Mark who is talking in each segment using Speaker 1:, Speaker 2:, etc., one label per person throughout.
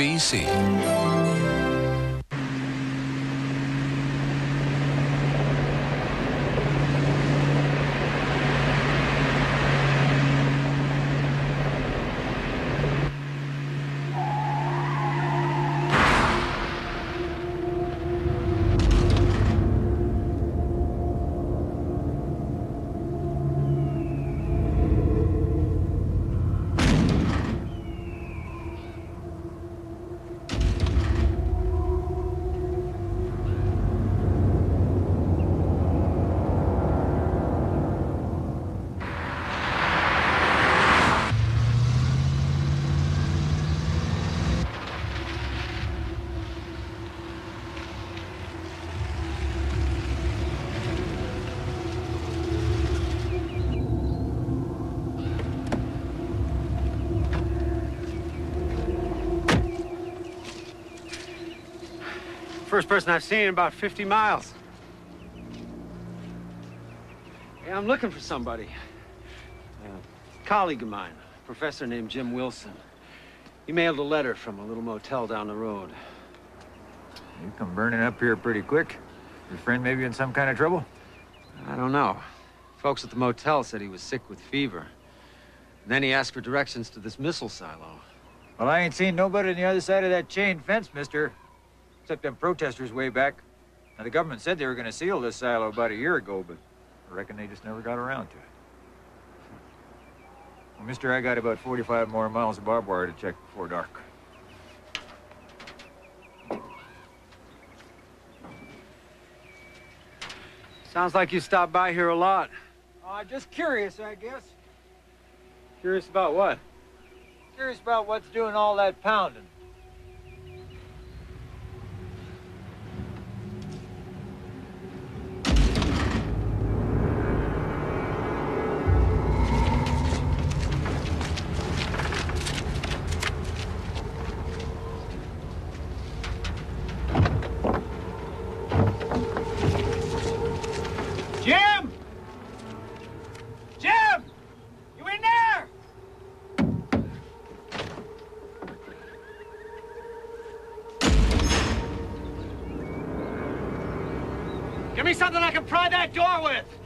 Speaker 1: BIC.
Speaker 2: First person I've seen in about 50 miles. Yeah, I'm looking for somebody. A colleague of mine, a professor named Jim Wilson. He mailed a letter from a little motel down the road.
Speaker 3: You come burning up here pretty quick. Your friend maybe in some kind of trouble?
Speaker 2: I don't know. Folks at the motel said he was sick with fever. And then he asked for directions to this missile silo.
Speaker 3: Well, I ain't seen nobody on the other side of that chain fence, mister. Except them protesters way back. Now, the government said they were going to seal this silo about a year ago, but I reckon they just never got around to it. Well, mister, I got about 45 more miles of barbed wire to check before dark.
Speaker 2: Sounds like you stopped by here a lot.
Speaker 3: Uh, just curious, I guess.
Speaker 2: Curious about what?
Speaker 3: Curious about what's doing all that pounding.
Speaker 2: Pry that door with.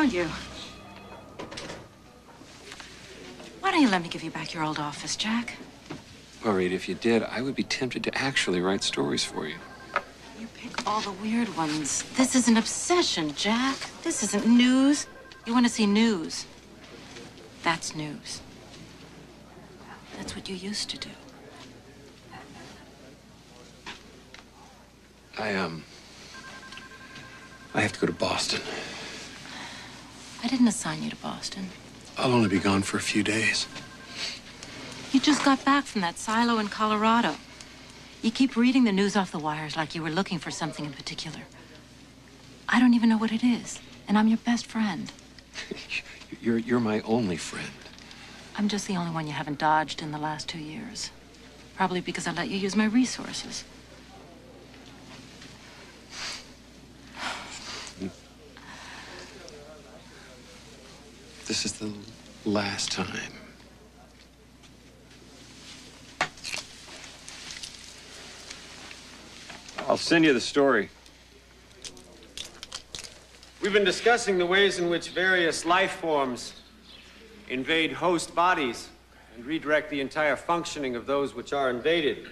Speaker 1: Found you. Why don't you let me give you back your old office, Jack?
Speaker 4: Well, Reed, if you did, I would be tempted to actually write stories for you.
Speaker 1: You pick all the weird ones. This is an obsession, Jack. This isn't news. You want to see news. That's news. That's what you used to do.
Speaker 4: I, um. I have to go to Boston.
Speaker 1: I didn't assign you to Boston.
Speaker 4: I'll only be gone for a few days.
Speaker 1: You just got back from that silo in Colorado. You keep reading the news off the wires like you were looking for something in particular. I don't even know what it is, and I'm your best friend.
Speaker 4: You're, you're my only friend.
Speaker 1: I'm just the only one you haven't dodged in the last two years. Probably because I let you use my resources.
Speaker 4: This is the last time.
Speaker 2: I'll send you the story. We've been discussing the ways in which various life forms invade host bodies and redirect the entire functioning of those which are invaded.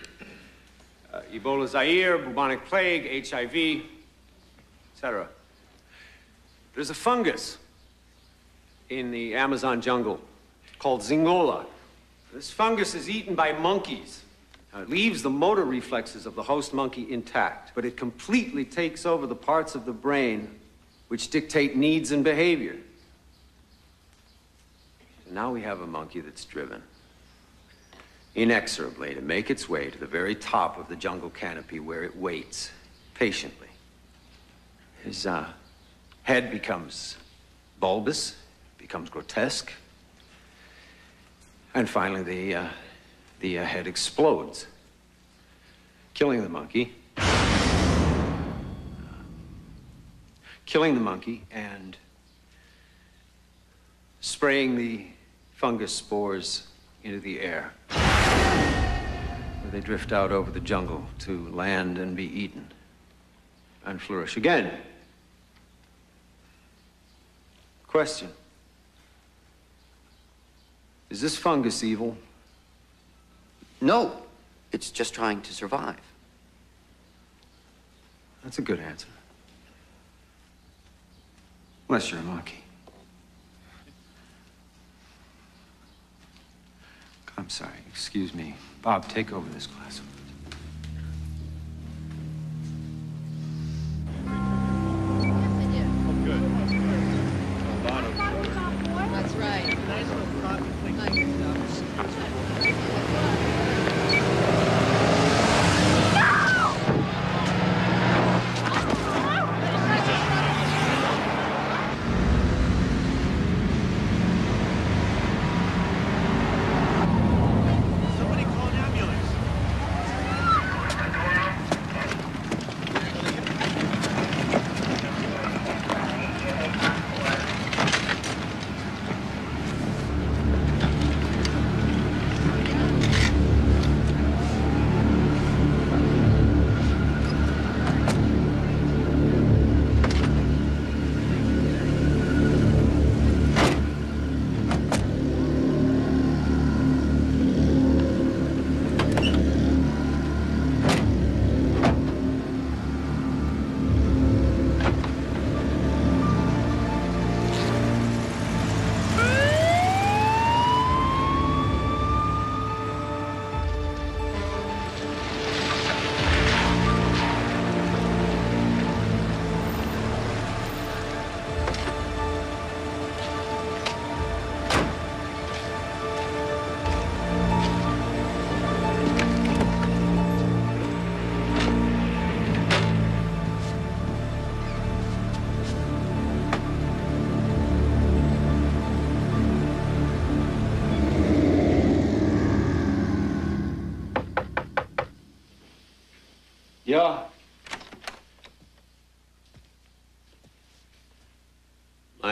Speaker 2: Uh, Ebola Zaire, bubonic plague, HIV, etc. There's a fungus in the Amazon jungle called Zingola. This fungus is eaten by monkeys. Now, it leaves the motor reflexes of the host monkey intact, but it completely takes over the parts of the brain which dictate needs and behavior. So now we have a monkey that's driven inexorably to make its way to the very top of the jungle canopy where it waits patiently. His uh, head becomes bulbous, becomes grotesque, and finally the, uh, the uh, head explodes, killing the monkey. killing the monkey and spraying the fungus spores into the air. Where they drift out over the jungle to land and be eaten and flourish again. Question Is this fungus evil?
Speaker 5: No, it's just trying to survive.
Speaker 2: That's a good answer. Unless you're monkey. I'm sorry, excuse me. Bob, take over this class.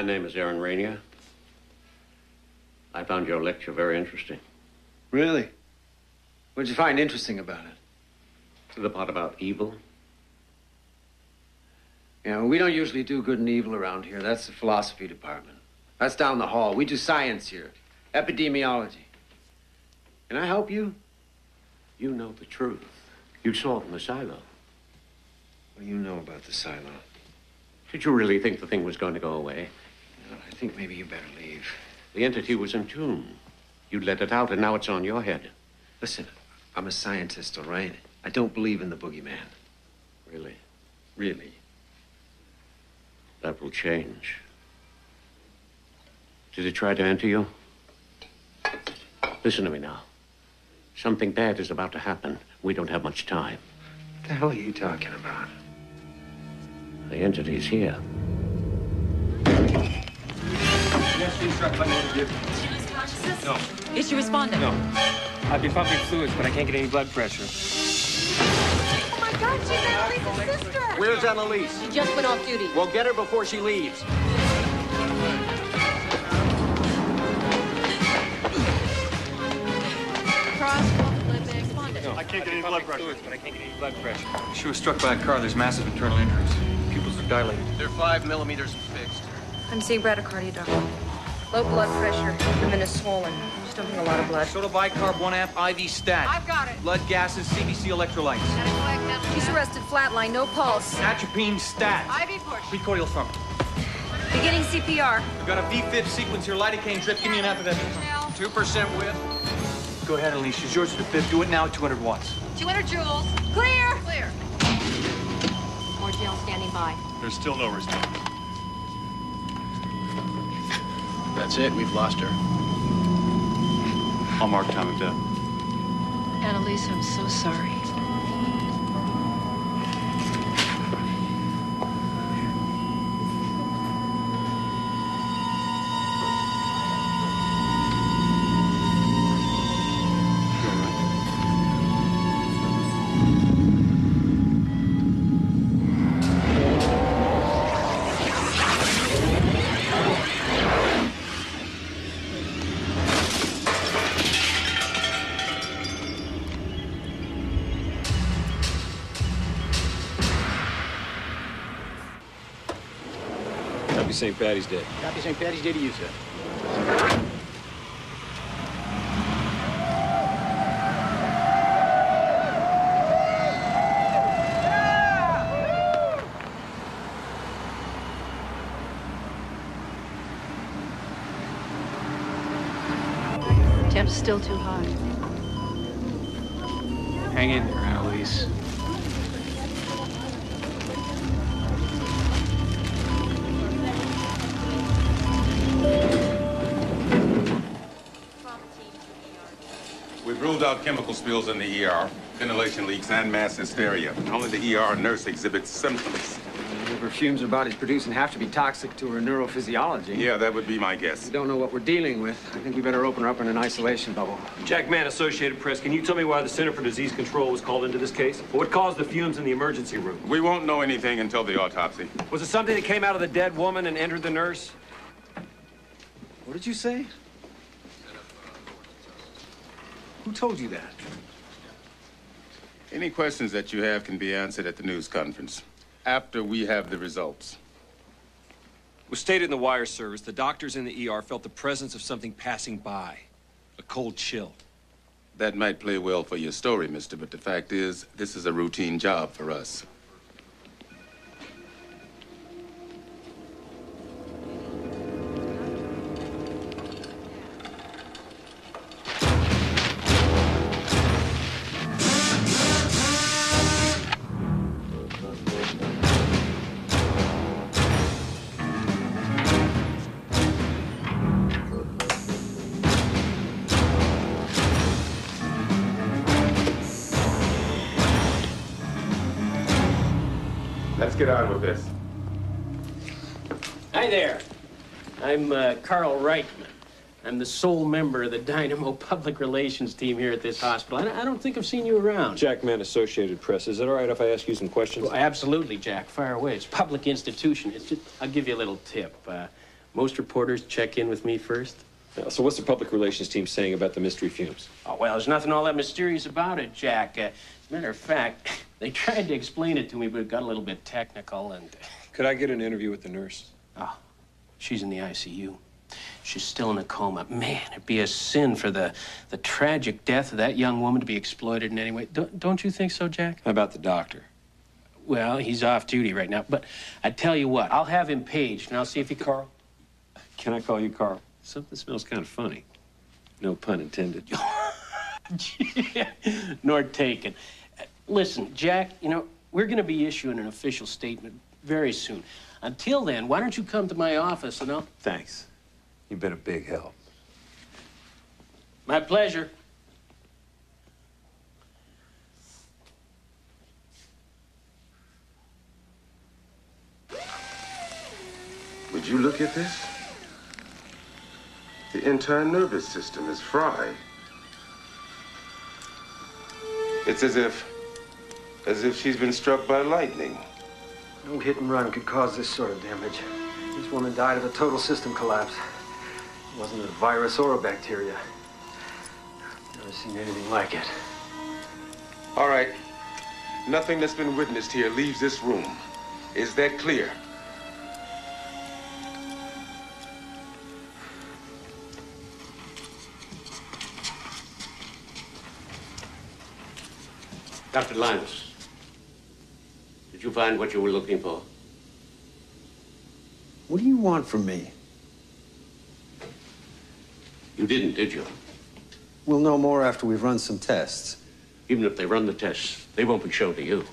Speaker 6: Name is Aaron Rainier. I found your lecture very interesting.
Speaker 2: Really? What'd you find interesting about it?
Speaker 6: The part about evil.
Speaker 2: You know, we don't usually do good and evil around here. That's the philosophy department. That's down the hall. We do science here, epidemiology. Can I help you?
Speaker 6: You know the truth. You saw it in the silo.
Speaker 2: What do you know about the silo?
Speaker 6: Did you really think the thing was going to go away?
Speaker 2: I think maybe you better leave.
Speaker 6: The entity was in tune. You let it out, and now it's on your head.
Speaker 2: Listen, I'm a scientist, all right? I don't believe in the boogeyman.
Speaker 6: Really?
Speaker 2: Really.
Speaker 6: That will change. Did it try to enter you? Listen to me now. Something bad is about to happen. We don't have much time.
Speaker 2: What the hell are you talking about?
Speaker 6: The entity's here.
Speaker 7: Yes, she struck by motor vehicle.
Speaker 1: She lose consciousness?
Speaker 7: No.
Speaker 1: Is she responding?
Speaker 7: No. I've been pumping fluids, but I can't get any blood pressure.
Speaker 8: Oh my God, she's Annalise's sister.
Speaker 5: Where's Annalise?
Speaker 8: She just went off duty.
Speaker 5: We'll get her before she leaves.
Speaker 7: No. I can't get any blood pressure. Fluids, but I can't get any blood pressure. She was struck by a car. There's massive internal injuries. Pupils are dilated.
Speaker 5: They're five millimeters and fixed.
Speaker 8: I'm seeing bradycardia, doctor. Low blood pressure. Abdomen is swollen. She's dumping a lot of blood.
Speaker 9: Soda bicarb, one amp, IV stat.
Speaker 8: I've got it.
Speaker 9: Blood gases, CBC electrolytes.
Speaker 8: She's arrested flatline, no pulse.
Speaker 9: Atropine stat.
Speaker 8: IV push.
Speaker 9: Precordial thump.
Speaker 8: Beginning CPR.
Speaker 9: We've got a V-fib sequence here. Lidocaine drip. Give me an epidemic.
Speaker 5: Two percent width.
Speaker 9: Go ahead, Elise. She's yours for the fifth. Do it now at 200 watts.
Speaker 8: 200 joules. Clear. Clear. More gel standing by.
Speaker 10: There's still no response.
Speaker 5: That's it. We've lost her.
Speaker 10: I'll mark time of death.
Speaker 8: Annalise, I'm so sorry.
Speaker 4: St. Patty's Day.
Speaker 5: Happy St. Patty's Day to you, sir.
Speaker 8: Temp's still too high.
Speaker 11: Chemical spills in the ER, ventilation leaks, and mass hysteria. Only the ER nurse exhibits symptoms.
Speaker 2: The perfumes her body's producing have to be toxic to her neurophysiology.
Speaker 11: Yeah, that would be my guess.
Speaker 2: We don't know what we're dealing with. I think we better open her up in an isolation bubble.
Speaker 12: Jack Mann, Associated Press. Can you tell me why the Center for Disease Control was called into this case? What caused the fumes in the emergency room?
Speaker 11: We won't know anything until the autopsy.
Speaker 12: Was it something that came out of the dead woman and entered the nurse?
Speaker 2: What did you say? Who told you that?
Speaker 11: Any questions that you have can be answered at the news conference after we have the results.
Speaker 12: It was stated in the wire service the doctors in the ER felt the presence of something passing by. A cold chill.
Speaker 11: That might play well for your story, mister, but the fact is, this is a routine job for us.
Speaker 13: Carl Reichman. I'm the sole member of the Dynamo Public Relations team here at this hospital. I don't, think I've seen you around.
Speaker 12: Jack Mann, Associated Press. Is it all right if I ask you some questions?
Speaker 13: Well, absolutely, Jack. Fire away. It's a public institution. It's just, I'll give you a little tip. Uh, most reporters check in with me first.
Speaker 12: Yeah, so what's the public relations team saying about the mystery fumes?
Speaker 13: Oh, well, there's nothing all that mysterious about it, Jack. Uh, Matter of fact, they tried to explain it to me, but it got a little bit technical and.
Speaker 12: Could I get an interview with the nurse?
Speaker 13: Oh, she's in the ICU. She's still in a coma. Man, it'd be a sin for the, the tragic death of that young woman to be exploited in any way. Don't, don't you think so, Jack?
Speaker 12: How about the doctor?
Speaker 13: Well, he's off duty right now. But I tell you what, I'll have him paged and I'll see if he.
Speaker 12: Carl? Can I call you Carl? Something smells kind of funny. No pun intended.
Speaker 13: Nor taken. Listen, Jack, you know, we're going to be issuing an official statement very soon. Until then, why don't you come to my office and I'll.
Speaker 12: Thanks. You've been a big help.
Speaker 13: My pleasure.
Speaker 14: Would you look at this? The entire nervous system is fried. It's as if, as if she's been struck by lightning.
Speaker 15: No hit and run could cause this sort of damage. This woman died of a total system collapse. It wasn't a virus or a bacteria. Never seen anything like it.
Speaker 14: All right. Nothing that's been witnessed here leaves this room. Is that clear?
Speaker 6: Dr. Linus, did you find what you were looking for?
Speaker 16: What do you want from me?
Speaker 6: You didn't, did you?
Speaker 16: We'll know more after we've run some tests.
Speaker 6: Even if they run the tests, they won't be shown to you.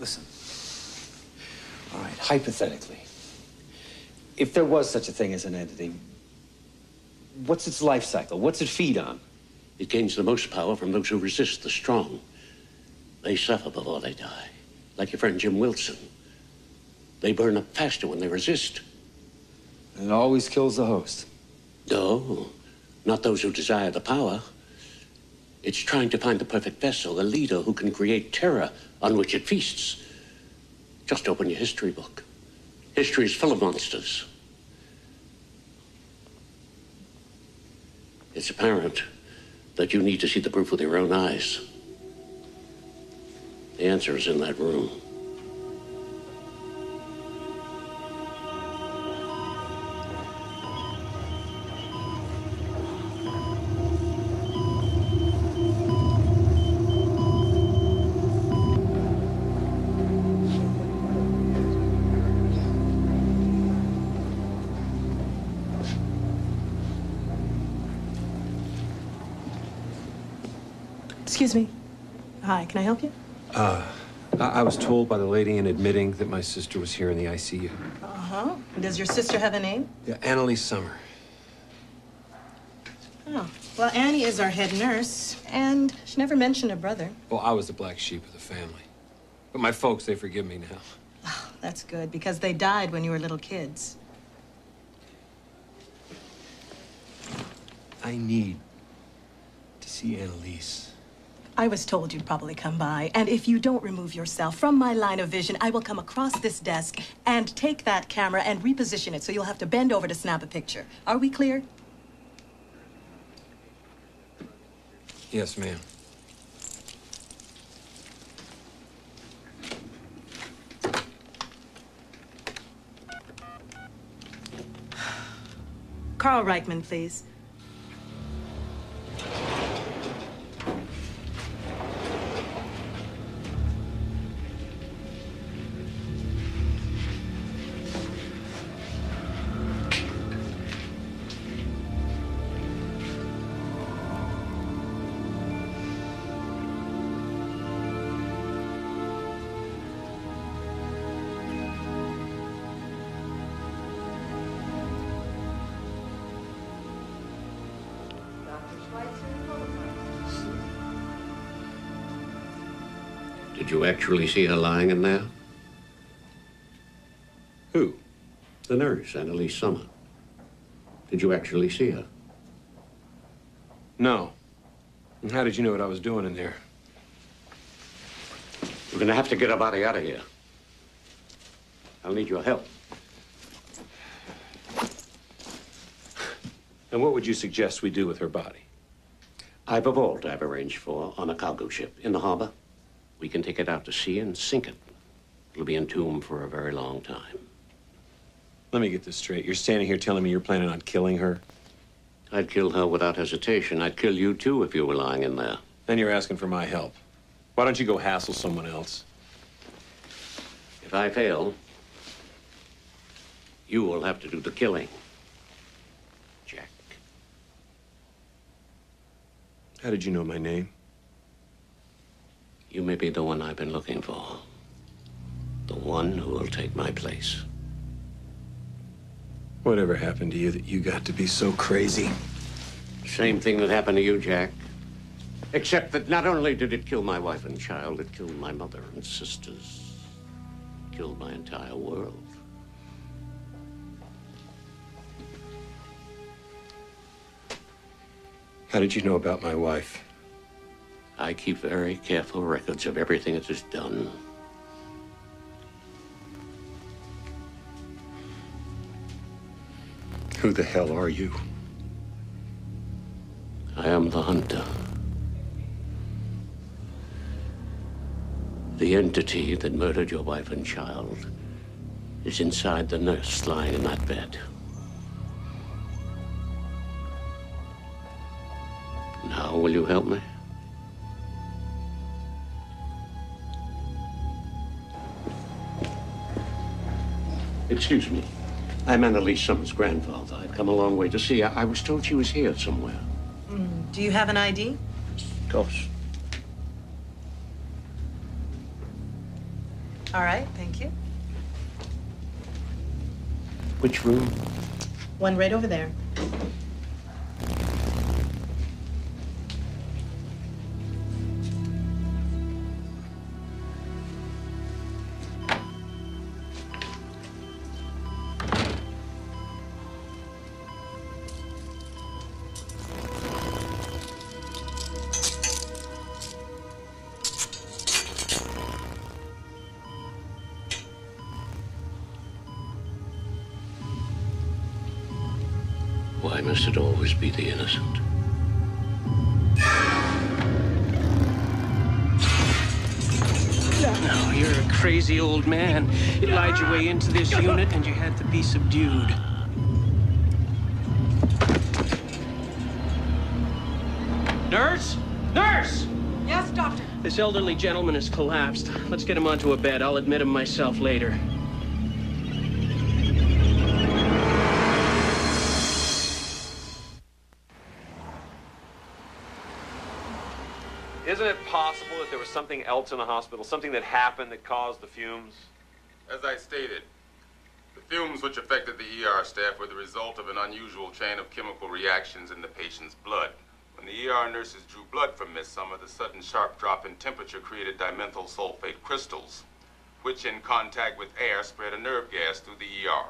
Speaker 16: Listen. All right, hypothetically, if there was such a thing as an entity, what's its life cycle? What's it feed on?
Speaker 6: It gains the most power from those who resist the strong. They suffer before they die, like your friend Jim Wilson. They burn up faster when they resist.
Speaker 16: And it always kills the host.
Speaker 6: No, not those who desire the power. It's trying to find the perfect vessel, the leader who can create terror on which it feasts. Just open your history book. History is full of monsters. It's apparent that you need to see the proof with your own eyes. The answer is in that room.
Speaker 17: Excuse me. Hi, can I help you?
Speaker 12: Uh, I, I was told by the lady in admitting that my sister was here in the ICU.
Speaker 17: Uh huh. Does your sister have a name?
Speaker 12: Yeah, Annalise Summer.
Speaker 17: Oh, well, Annie is our head nurse, and she never mentioned a brother.
Speaker 12: Well, I was the black sheep of the family. But my folks, they forgive me now.
Speaker 17: That's good, because they died when you were little kids.
Speaker 12: I need to see Annalise.
Speaker 17: I was told you'd probably come by, and if you don't remove yourself from my line of vision, I will come across this desk and take that camera and reposition it so you'll have to bend over to snap a picture. Are we clear?
Speaker 12: Yes, ma'am.
Speaker 17: Carl Reichman, please.
Speaker 6: Did you actually see her lying in there?
Speaker 12: Who?
Speaker 6: The nurse, Annalise Summer. Did you actually see her?
Speaker 12: No. And how did you know what I was doing in there?
Speaker 6: We're gonna have to get her body out of here. I'll need your help.
Speaker 12: And what would you suggest we do with her body?
Speaker 6: I have a vault I've arranged for on a cargo ship in the harbor. We can take it out to sea and sink it. It'll be entombed for a very long time.
Speaker 12: Let me get this straight. You're standing here telling me you're planning on killing her?
Speaker 6: I'd kill her without hesitation. I'd kill you too if you were lying in there.
Speaker 12: Then you're asking for my help. Why don't you go hassle someone else?
Speaker 6: If I fail, you will have to do the killing. Jack.
Speaker 12: How did you know my name?
Speaker 6: You may be the one I've been looking for. The one who will take my place.
Speaker 12: Whatever happened to you that you got to be so crazy?
Speaker 6: Same thing that happened to you, Jack. Except that not only did it kill my wife and child, it killed my mother and sisters. Killed my entire world.
Speaker 12: How did you know about my wife?
Speaker 6: I keep very careful records of everything that is done.
Speaker 12: Who the hell are you?
Speaker 6: I am the hunter. The entity that murdered your wife and child is inside the nurse lying in that bed. Now, will you help me? Excuse me. I'm Annalise Summers' grandfather. I've come a long way to see her. I was told she was here somewhere.
Speaker 17: Mm, do you have an ID?
Speaker 6: Of course.
Speaker 17: All right, thank you.
Speaker 6: Which room?
Speaker 17: One right over there.
Speaker 6: Why must it always be the innocent?
Speaker 13: No, you're a crazy old man. You lied your way into this unit and you had to be subdued. Nurse? Nurse!
Speaker 17: Yes, doctor.
Speaker 13: This elderly gentleman has collapsed. Let's get him onto a bed. I'll admit him myself later.
Speaker 12: Something else in the hospital, something that happened that caused the fumes?
Speaker 11: As I stated, the fumes which affected the ER staff were the result of an unusual chain of chemical reactions in the patient's blood. When the ER nurses drew blood from Miss Summer, the sudden sharp drop in temperature created dimethyl sulfate crystals, which in contact with air spread a nerve gas through the ER.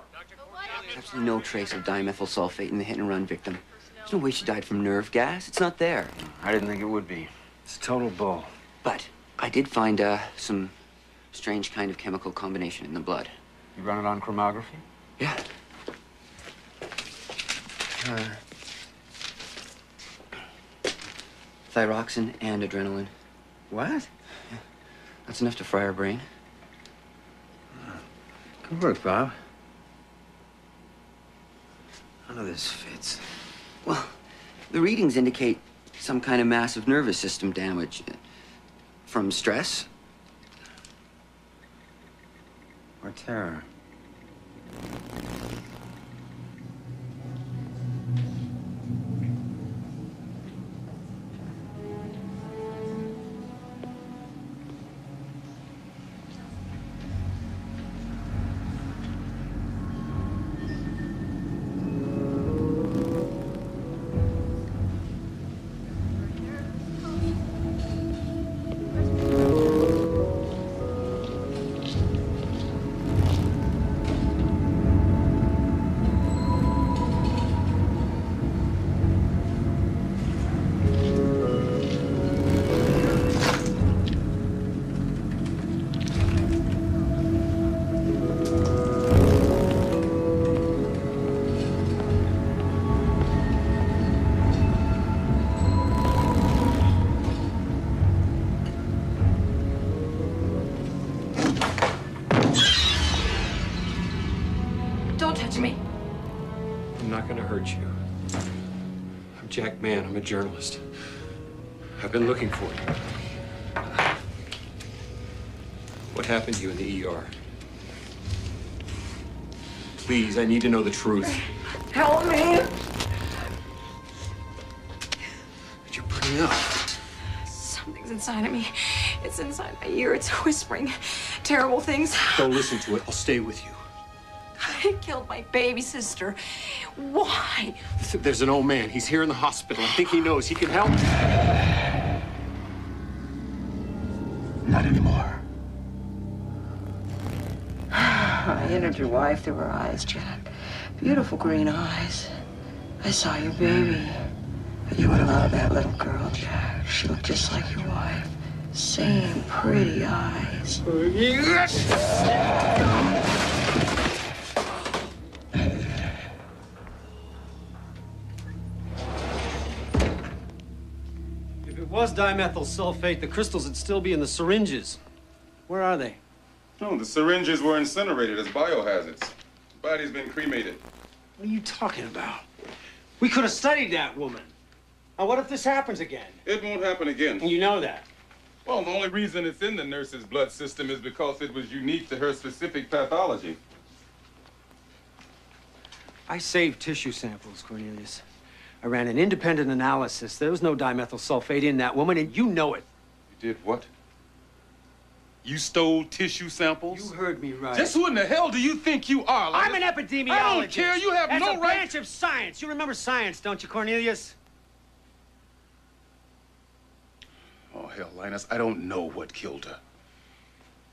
Speaker 5: There's absolutely no trace of dimethyl sulfate in the hit and run victim. There's no way she died from nerve gas. It's not there.
Speaker 15: I didn't think it would be. It's a total bull.
Speaker 5: But I did find uh, some strange kind of chemical combination in the blood.
Speaker 15: You run it on chromatography?
Speaker 5: Yeah. Uh, thyroxine and adrenaline.
Speaker 15: What?
Speaker 5: That's enough to fry her brain.
Speaker 15: Good work, Bob. None of this fits.
Speaker 5: Well, the readings indicate some kind of massive nervous system damage from stress.
Speaker 15: Or terror.
Speaker 12: Mann. I'm a journalist. I've been looking for you. What happened to you in the ER? Please, I need to know the truth.
Speaker 8: Help me!
Speaker 12: You're pretty up.
Speaker 8: Something's inside of me. It's inside my ear. It's whispering terrible things.
Speaker 12: Don't listen to it. I'll stay with you.
Speaker 8: I killed my baby sister. Why?
Speaker 12: There's an old man. He's here in the hospital. I think he knows. He can help.
Speaker 18: Not anymore.
Speaker 8: I entered your wife through her eyes, Jack. Beautiful green eyes. I saw your baby. But you would love that little girl, Jack. She looked just like your wife. Same pretty eyes.
Speaker 2: Was dimethyl sulfate, the crystals would still be in the syringes. Where are they?
Speaker 11: No, the syringes were incinerated as biohazards. The body's been cremated.
Speaker 2: What are you talking about? We could have studied that woman. Now, what if this happens again?
Speaker 11: It won't happen again.
Speaker 2: You know that.
Speaker 11: Well, the only reason it's in the nurse's blood system is because it was unique to her specific pathology.
Speaker 2: I saved tissue samples, Cornelius. I ran an independent analysis. There was no dimethyl sulfate in that woman, and you know it.
Speaker 11: You did what? You stole tissue samples?
Speaker 2: You heard me right.
Speaker 11: Just who in the hell do you think you are?
Speaker 2: I'm an epidemiologist.
Speaker 11: I don't care. You have
Speaker 2: That's
Speaker 11: no
Speaker 2: a
Speaker 11: right.
Speaker 2: branch of science. You remember science, don't you, Cornelius?
Speaker 11: Oh, hell, Linus, I don't know what killed her.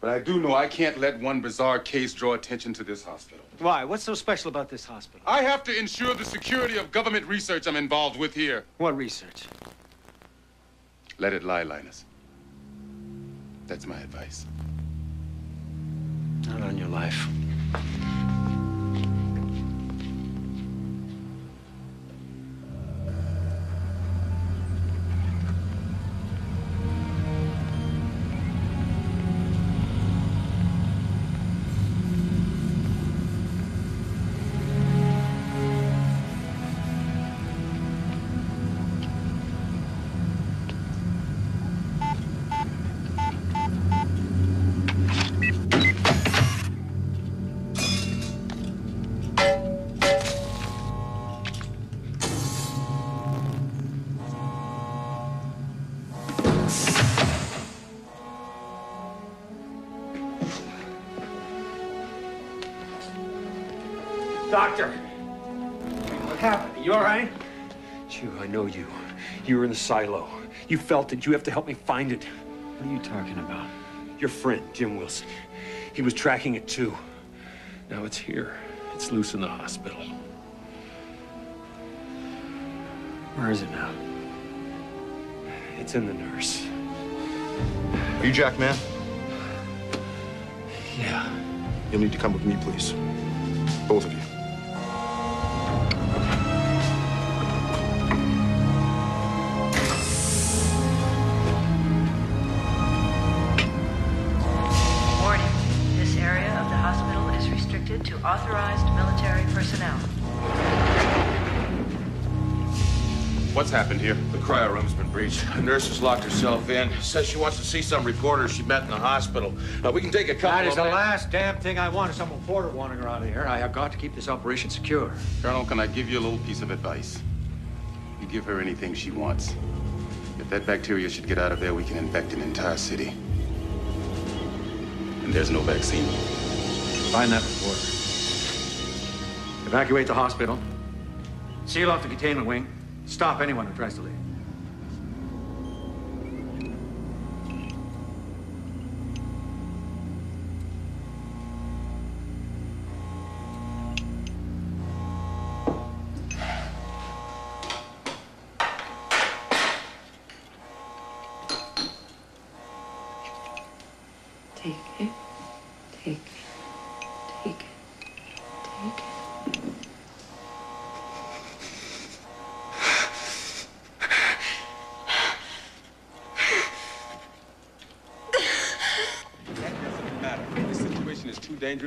Speaker 11: But I do know I can't let one bizarre case draw attention to this hospital.
Speaker 2: Why? What's so special about this hospital?
Speaker 11: I have to ensure the security of government research I'm involved with here.
Speaker 2: What research?
Speaker 11: Let it lie, Linus. That's my advice.
Speaker 2: Not on your life. Doctor! What happened? You all right?
Speaker 12: Chew, I know you. You were in the silo. You felt it. You have to help me find it.
Speaker 2: What are you talking about?
Speaker 12: Your friend, Jim Wilson. He was tracking it too. Now it's here. It's loose in the hospital.
Speaker 2: Where is it now?
Speaker 12: It's in the nurse.
Speaker 18: Are you Jack Mann?
Speaker 12: Yeah.
Speaker 18: You'll need to come with me, please. Both of you.
Speaker 14: Happened here? The cryo room's been breached. A nurse has locked herself in. Says she wants to see some reporters she met in the hospital. Uh, we can take a couple
Speaker 9: That is
Speaker 14: of
Speaker 9: the
Speaker 14: men-
Speaker 9: last damn thing I want is some reporter wandering around here. I have got to keep this operation secure.
Speaker 11: Colonel, can I give you a little piece of advice? You give her anything she wants. If that bacteria should get out of there, we can infect an entire city. And there's no vaccine.
Speaker 9: Find that reporter. Evacuate the hospital. Seal off the containment wing. Stop anyone who tries to leave.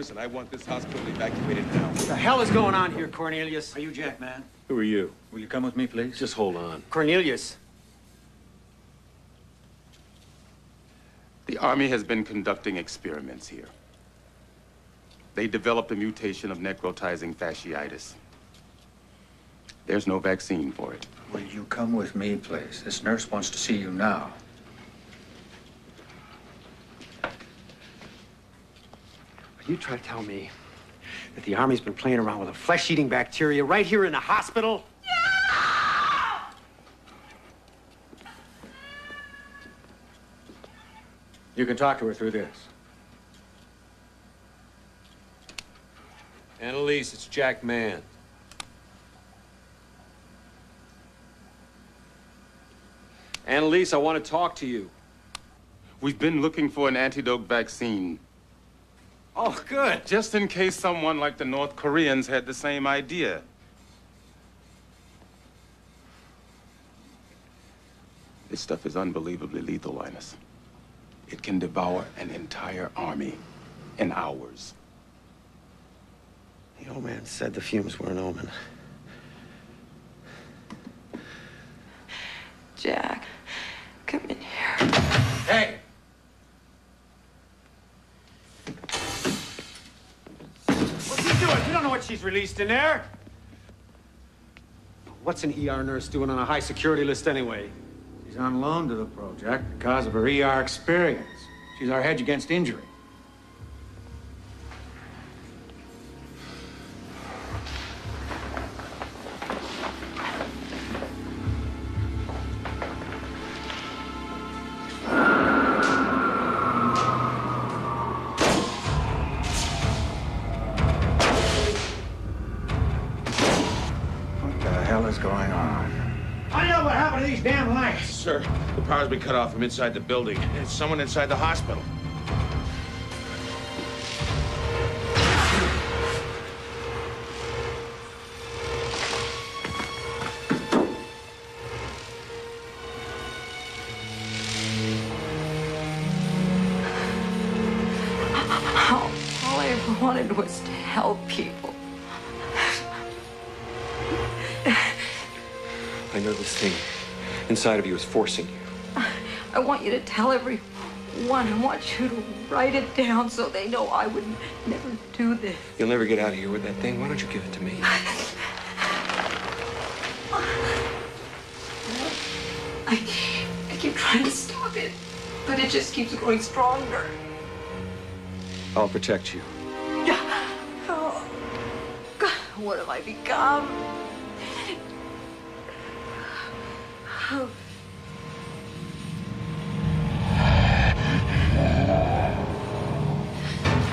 Speaker 11: That doesn't matter. This situation is too
Speaker 14: dangerous, and I want this hospital evacuated now.
Speaker 2: What the hell is going on here, Cornelius?
Speaker 3: Are you Jack Mann?
Speaker 4: Who are you?
Speaker 3: Will you come with me, please?
Speaker 4: Just hold on.
Speaker 2: Cornelius.
Speaker 11: The Army has been conducting experiments here. They developed a mutation of necrotizing fasciitis. There's no vaccine for it.
Speaker 3: Will you come with me, please? This nurse wants to see you now.
Speaker 2: You try to tell me that the Army's been playing around with a flesh-eating bacteria right here in the hospital?
Speaker 3: You can talk to her through this.
Speaker 12: Annalise, it's Jack Mann. Annalise, I want to talk to you.
Speaker 11: We've been looking for an antidote vaccine.
Speaker 2: Oh, good.
Speaker 11: Just in case someone like the North Koreans had the same idea. This stuff is unbelievably lethal, Linus. It can devour an entire army in hours.
Speaker 2: The old man said the fumes were an omen.
Speaker 8: Jack, come in here.
Speaker 2: Hey! What's he doing? You don't know what she's released in there. What's an ER nurse doing on a high security list anyway?
Speaker 3: She's on loan to the project because of her ER experience. She's our hedge against injury.
Speaker 14: Power's been cut off from inside the building. It's someone inside the hospital.
Speaker 8: All, all I ever wanted was to help people.
Speaker 7: I know this thing inside of you is forcing you.
Speaker 8: I want you to tell everyone. I want you to write it down so they know I would never do this.
Speaker 7: You'll never get out of here with that thing. Why don't you give it to me?
Speaker 8: I, I keep trying to stop it, but it just keeps growing stronger.
Speaker 7: I'll protect you.
Speaker 8: Oh, God, what have I become? Oh.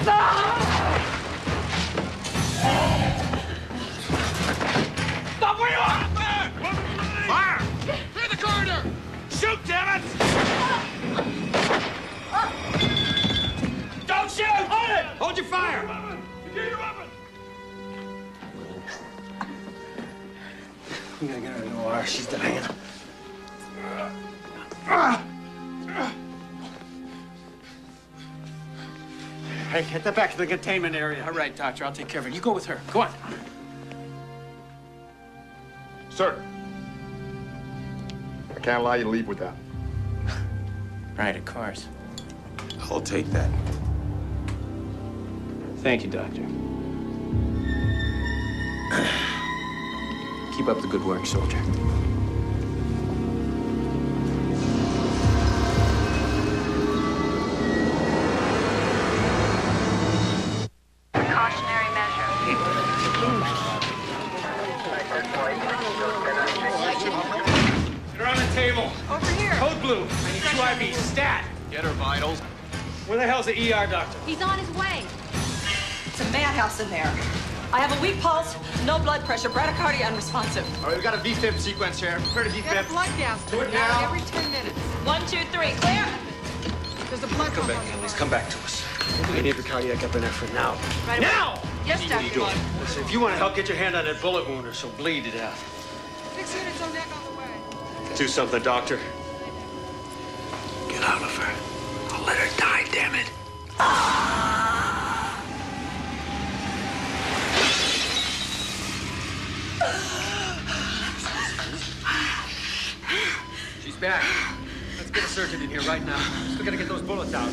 Speaker 14: Stop where you! Clear the corridor! Shoot, damn it! Don't shoot! Hold it! Hold your fire!
Speaker 2: We gotta get her to the OR. She's dying. Hey, get that back to the containment area.
Speaker 13: All right, doctor, I'll take care of it. You go with her. Go on.
Speaker 18: Sir. I can't allow you to leave with that.
Speaker 13: Right, of course.
Speaker 11: I'll take that.
Speaker 13: Thank you, doctor. Keep up the good work, soldier.
Speaker 2: The ER doctor?
Speaker 19: He's on his way.
Speaker 17: It's a madhouse in there. I have a weak pulse, no blood pressure, bradycardia unresponsive.
Speaker 7: All right, we've got a VFib sequence here. Prepare to
Speaker 19: Get a blood gas.
Speaker 7: Do it now.
Speaker 19: Every 10 minutes.
Speaker 17: One, two, three, clear.
Speaker 19: There's a blood
Speaker 7: Come
Speaker 19: pump
Speaker 7: back,
Speaker 19: on the
Speaker 7: Annalise. Come back to us.
Speaker 2: We need the cardiac epinephrine now.
Speaker 19: Right away.
Speaker 2: Now!
Speaker 19: Yes,
Speaker 2: What are you
Speaker 19: Dr.
Speaker 2: doing? Listen, if you want to help, get your hand on that bullet wound or she'll bleed to death.
Speaker 19: Six units on deck on the way.
Speaker 7: Do something, doctor.
Speaker 2: Get out of her. I'll let her die,
Speaker 20: back. Let's get a surgeon in here right now. Still gotta get those bullets out.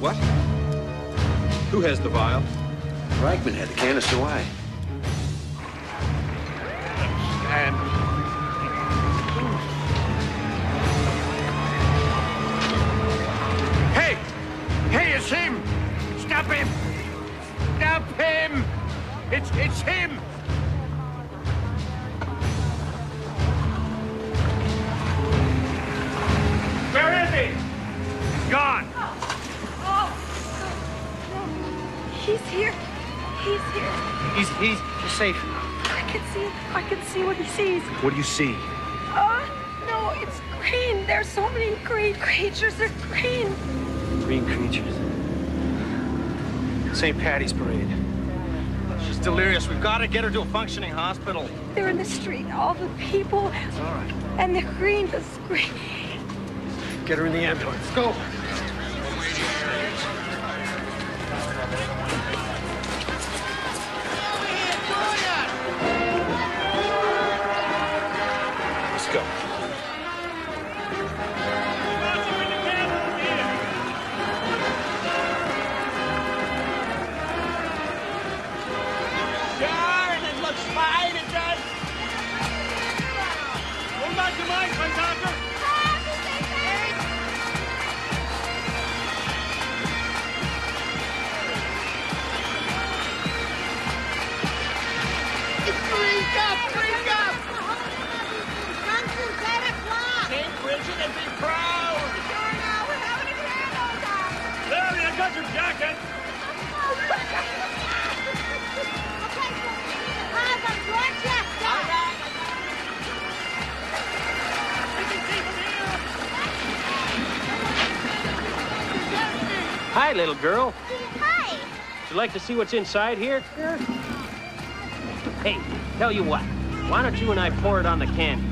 Speaker 21: What? Who has the vial?
Speaker 12: Reichman had the canister. Why?
Speaker 2: He's
Speaker 8: he's he's
Speaker 2: safe.
Speaker 8: I can see. I can see what he sees.
Speaker 2: What do you see?
Speaker 8: Uh, no, it's green. There's so many green creatures. They're green.
Speaker 22: Green creatures.
Speaker 2: St. Patty's Parade. She's delirious. We've got to get her to a functioning hospital.
Speaker 8: They're in the street. All the people.
Speaker 2: It's all right.
Speaker 8: And they're green. The screen.
Speaker 2: Get her in the ambulance. Go.
Speaker 13: Hi, little girl.
Speaker 8: Hi.
Speaker 13: Would you like to see what's inside here? Sure. Hey, tell you what. Why don't you and I pour it on the candy?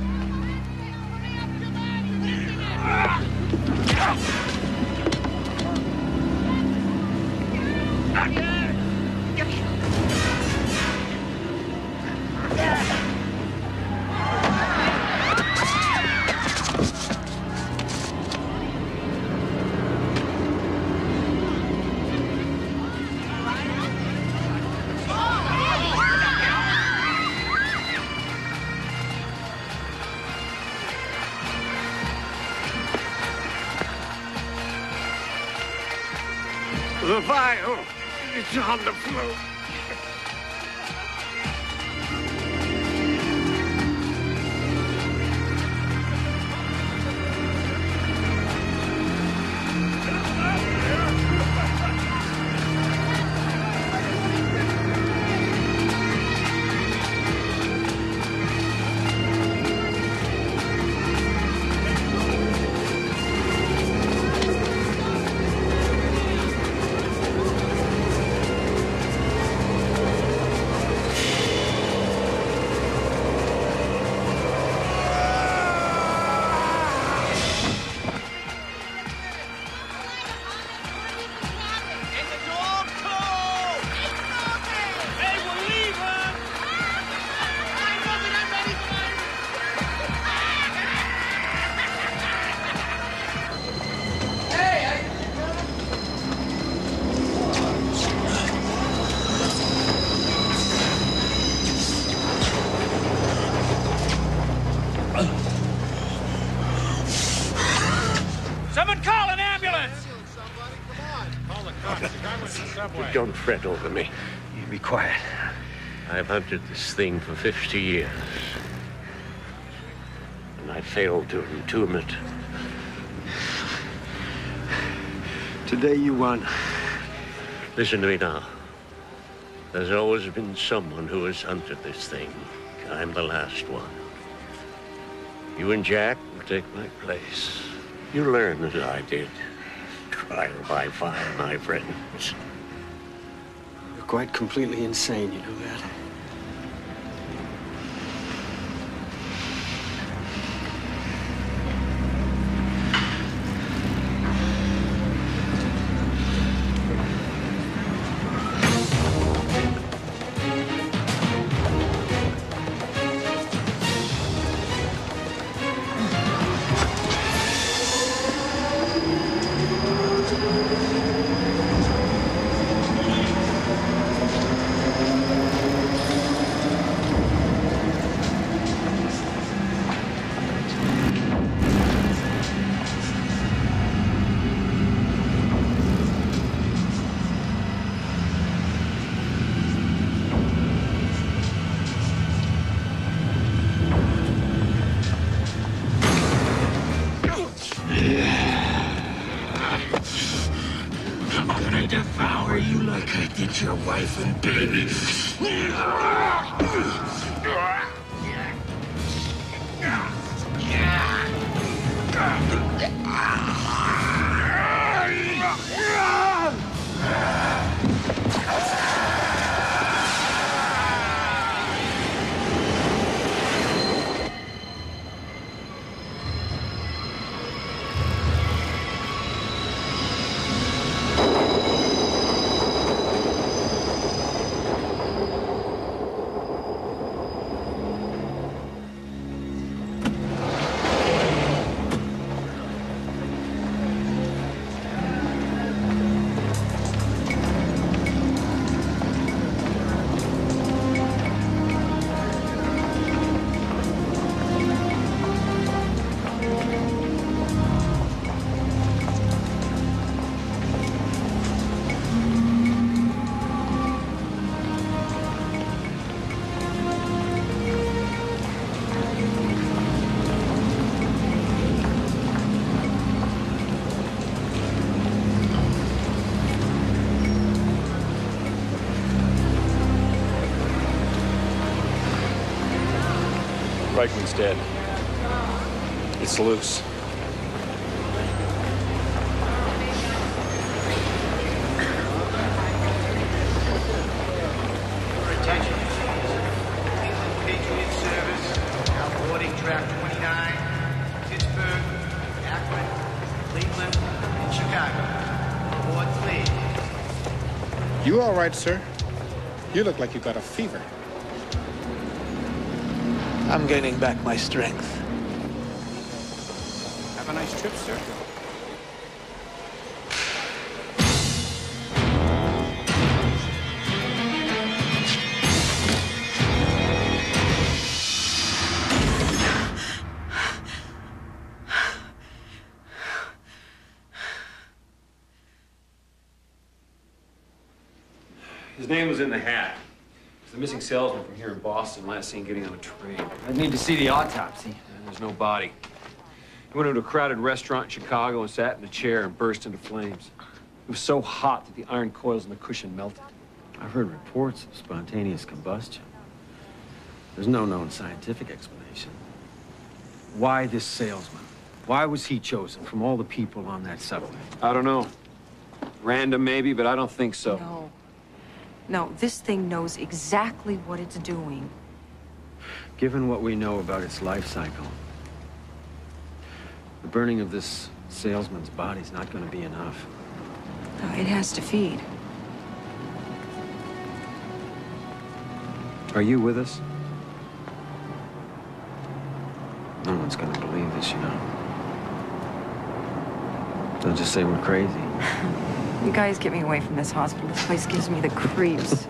Speaker 2: On the floor.
Speaker 6: Fret over me.
Speaker 22: You be quiet.
Speaker 6: I've hunted this thing for 50 years. And I failed to entomb it.
Speaker 22: Today you won.
Speaker 6: Listen to me now. There's always been someone who has hunted this thing. I'm the last one. You and Jack will take my place. You learn as I did. Trial by fire, my friends.
Speaker 22: You're quite completely insane, you know that?
Speaker 9: Chicago. Board, please.
Speaker 23: You all right, sir? You look like you got a fever.
Speaker 9: I'm gaining back my strength.
Speaker 23: Have a nice trip, sir.
Speaker 12: His name was in the hat. He's the missing salesman from here in Boston, last seen getting on a train.
Speaker 24: I need to see the autopsy.
Speaker 12: And there's no body. He went into a crowded restaurant in Chicago and sat in a chair and burst into flames. It was so hot that the iron coils in the cushion melted.
Speaker 2: I've heard reports of spontaneous combustion. There's no known scientific explanation. Why this salesman? Why was he chosen from all the people on that subway?
Speaker 12: I don't know. Random, maybe, but I don't think so.
Speaker 8: No. No, this thing knows exactly what it's doing.
Speaker 2: Given what we know about its life cycle, the burning of this salesman's body is not going to be enough.
Speaker 8: No, it has to feed.
Speaker 2: Are you with us? No one's going to believe this, you know. They'll just say we're crazy.
Speaker 8: You guys get me away from this hospital. This place gives me the creeps.